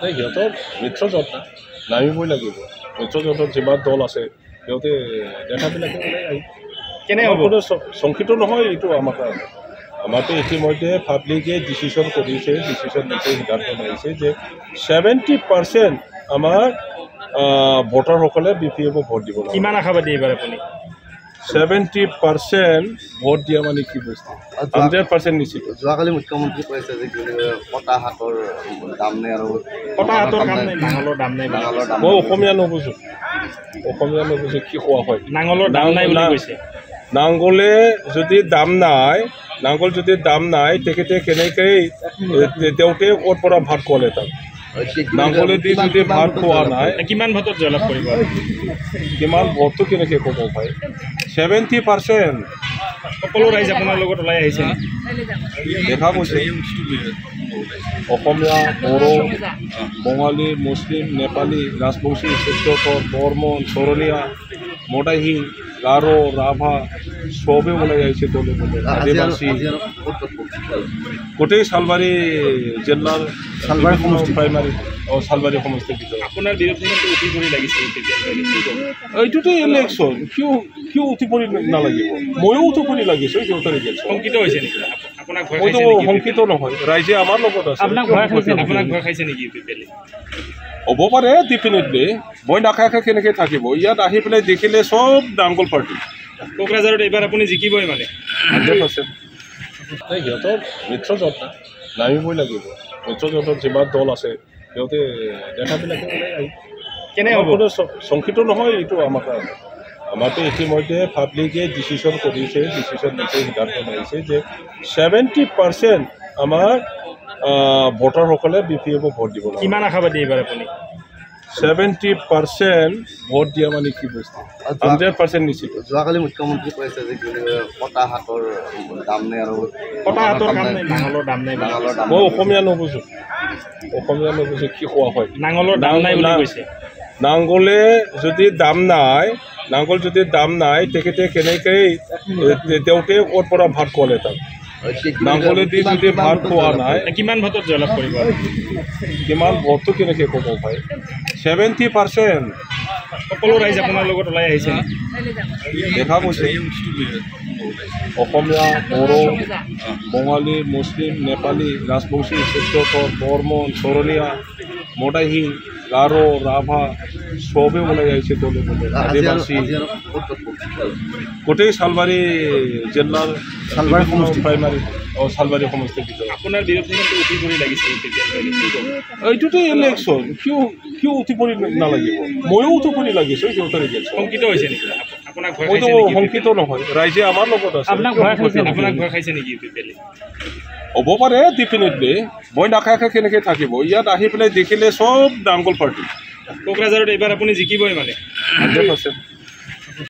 সিহঁতৰ মিত্ৰজোঁট না নামিবই লাগিব। মিত্ৰজোঁটত যিমান দল আছে সিহঁতে নেতাবিলাকে ওলাই আহি। কেনে আমাৰ হ'ব? কোনো চ- শংকিত নহয় এইটো আমাৰ কাৰণে। আমাৰতো ইতিমধ্যে পাব্লিকে ডিচিশ্যন কৰিছে ডিচিশ্যন দিছে সিদ্ধান্ত মাৰিছে যে ছেভেণ্টি পাৰ্চেণ্ট আমাৰ ভোটাৰসকলে বি পি এফক ভোট দিব লাগে কিমান আশাবাদী এইবাৰ আপুনি? ছেভেণ্টি পাৰ্চেণ্ট ভোট দিয়া মানে কি বস্তু? হাণ্ড্ৰেড পাৰ্চেণ্ট নিশ্চিত। যোৱাকালি মুখ্যমন্ত্ৰী কৈছে যে কটা হাতৰ দাম নাই আৰু কটা হাতৰ কাম নাই। নাঙলৰ দাম নাই দাম মই অসমীয়া নুবুজো। অসমীয়া নুবুজো কি কোৱা হয়? নাঙলৰ দাম নাই বুলি কৈছে। নাংগলে যদি দাম নাই নাংগল যদি দাম নাই তেখেতে কেনেকৈ তেওঁতে ক'ৰ পৰা ভাত খোৱালে তাক? নাংগলেদি যদি ভাত খোৱা নাই কিমান ভোটত জয়লাভ কৰিব কিমান ভোটটো কেনেকৈ ক'ব পাৰে ছেভেণ্টি পাৰ্চেণ্ট সকলো ৰাইজ আপোনাৰ লগত ওলাই আহিছে। দেখা গৈছে অসমীয়া বড়ো বঙালী মুছলিম নেপালী ৰাজবংশী চিত্ৰকৰ বৰ্মন চৰণীয়া মদাহী গাৰো ৰাভা চবেই ওলাই আহিছে দলে দলে আদিবাসী গোটেই চালবাৰী জিলাৰ চালবাৰী সমষ্টি। প্ৰাইমাৰী অঁ চালবাৰী সমষ্টিৰ ভিতৰত আপোনাৰ বিৰুদ্ধে কিন্তু উঠি পৰি লাগিছে এইটোতো ইলেকশ্যন কিয় কিয় উঠি পৰি নালাগিব ময়ো উঠি পৰি লাগিছোঁ সিহঁতৰ ইলেকশ্যন শংকিত হৈছে নেকি? আপ- আপোনাক ভয় মইতো খাইছে নেকি? শংকিত নহয় ৰাইজে আমাৰ লগত আছে। আপোনাক ভয় খাইছে আপোনাক ভয় খাইছে নেকি হ'ব পাৰে ডেফিনেটলি মই নাখায়াকৈ কেনেকৈ থাকিব? ইয়াত আহি পেলাই দেখিলে চব ডাংগল পাৰ্টি। কোকৰাঝাৰত এইবাৰ আপুনি জিকিবই মানে। Hundred percent. সিহঁতৰ মিত্ৰজোঁট না নামিবই লাগিব। মিত্ৰজোঁটত যিমান দল আছে সিহঁতে আহি কেনে হ'ব? শংকিত নহয় এইটো আমাৰ কাৰণে। আমাৰতো ইতিমধ্যে পাব্লিকে ডিচিশ্যন কৰিছে ডিচিশ্যন দিছে সিদ্ধান্ত মাৰিছে যে ছেভেণ্টি পাৰ্চেণ্ট আমাৰ ভোটাৰসকলে বি পি এফক ভোট দিব লাগে। কিমান আশাবাদী এইবাৰ আপুনি? ছেভেণ্টি পাৰ্চেণ্ট ভোট দিয়া মানে কি বস্তু? হাণ্ড্ৰেড পাৰ্চেণ্ট নিশ্চিত। যোৱাকালি মুখ্যমন্ত্ৰী কৈছে যে কটা হাতৰ দাম নাই আৰু কটা হাতৰ কাম নাই। নাঙলৰ দাম নাই দাম মই অসমীয়া নুবুজো। অসমীয়া নুবুজো কি কোৱা হয়? নাঙলৰ দাম নাই বুলি কৈছে। নাংগলে যদি দাম নাই নাংগল যদি দাম নাই তেখেতে কেনেকৈ তেওঁতে ক'ৰ পৰা ভাত খোৱালে তাক? নাংগলেদি যদি ভাত খোৱা নাই কিমান ভোটত জয়লাভ কৰিব? কিমান ভোটটো কেনেকৈ ক'ব পাৰে ছেভেণ্টি পাৰ্চেণ্ট সকলো ৰাইজ আপোনাৰ লগত ওলাই আহিছে। নেকি? দেখা গৈছে। অসমীয়া বড়ো বঙালী মুছলিম নেপালী ৰাজবংশী চিত্ৰকৰ বৰ্মন চৰণীয়া মদাহী গাৰো ৰাভা চবেই ওলাই আহিছে দলে দলে আদিবাসী। গোটেই চালবাৰী জিলাৰ চালবাৰী সমষ্টি। প্ৰাইমাৰী অঁ চালবাৰী সমষ্টিৰ ভিতৰত আপোনাৰ বিৰুদ্ধে কিন্তু উঠি পৰি লাগিছে এই তেতিয়াহ'লে কি ক'ব এইটোতো ইলেকশ্যন কিয় কিয় উঠি পৰি নালাগিব ময়ো উঠি পৰি লাগিছোঁ সিহঁতৰ ইলেকশ্যন শংকিত হৈছে নেকি? আপ- আপোনাক ভয় মইতো খাইছে নেকি শংকিত নহয় ৰাইজে আমাৰ লগত আছে। আপোনাক ভয় খাইছে নেকি? এলে হ'ব পাৰে ডেফিনেটলি মই নাখায়াকৈ কেনেকৈ থাকিব? ইয়াত আহি পেলাই দেখিলে চব ডাংগল পাৰ্টি কোকৰাঝাৰত এইবাৰ আপুনি জিকিবই মানে। Hundred percent.